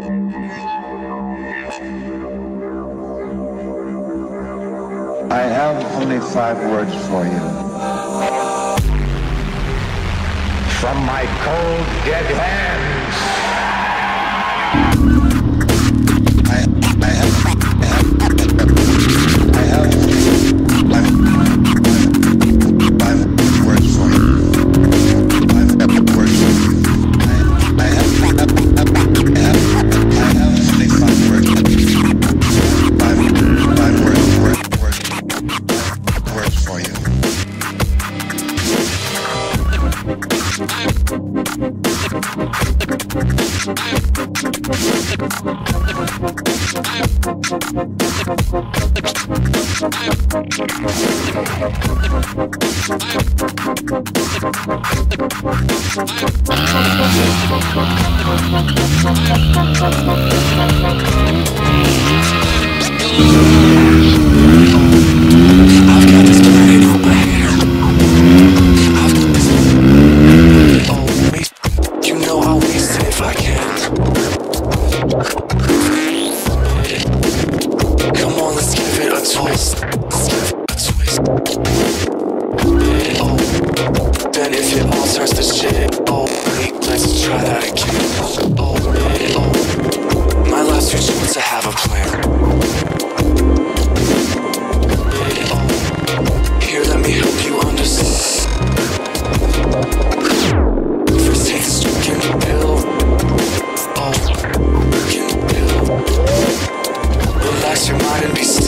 I have only five words for you. From my cold, dead hands. I, I have, I have, I have five, five words for you. Five words for you. I, I have, I have, I have, I have only five words. Five, five words, words, words, words for you. You know I'll waste it if I can. Come on, let's give it a twist. Let's give it a twist. Then if it all starts to shit, oh, let's try again. Oh, my last to have a plan. Here, let me help you understand. Oh. Relax your mind and be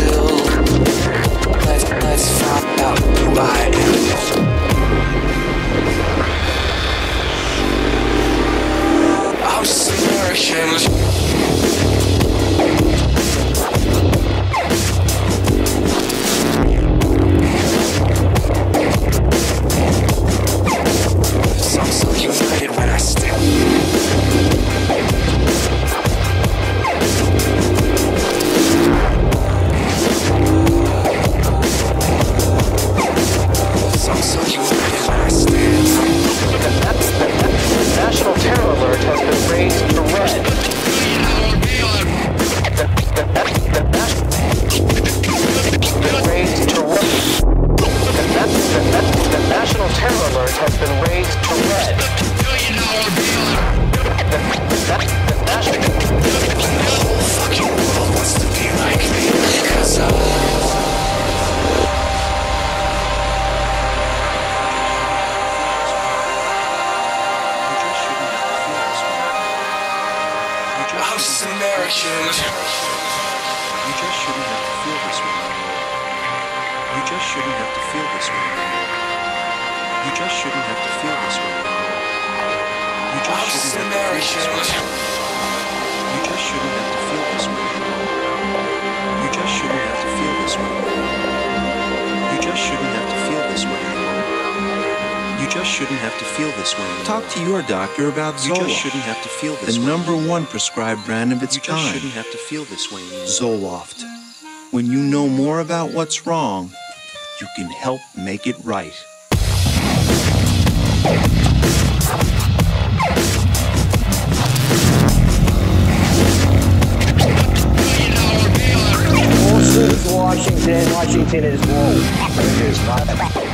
I'm just American. You just shouldn't have to feel this way. You just shouldn't have to feel this way. You just shouldn't have to feel this way. You just just shouldn't have to feel this way. You just shouldn't have to feel this way. Shouldn't have to feel this way. Talk to your doctor about You just Zoloft, shouldn't have to feel this the way. number one prescribed brand of its You just shouldn't have to feel this way. Zoloft. When you know more about what's wrong, you can help make it right. Washington, Washington is woke. It is not.